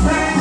God's.